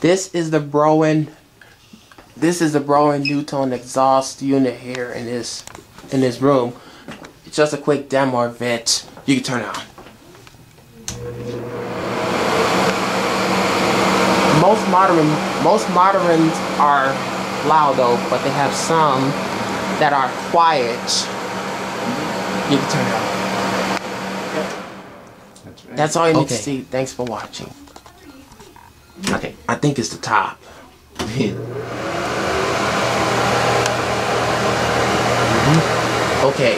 This is the Broan. This is the Broan NuTone exhaust unit here in this in this room. It's just a quick demo of it. You can turn it on. Most modern most moderns are loud though, but they have some that are quiet. You can turn it on. That's right. That's all you need Okay. to see. Thanks for watching. Okay, I think it's the top. Mm-hmm. Okay,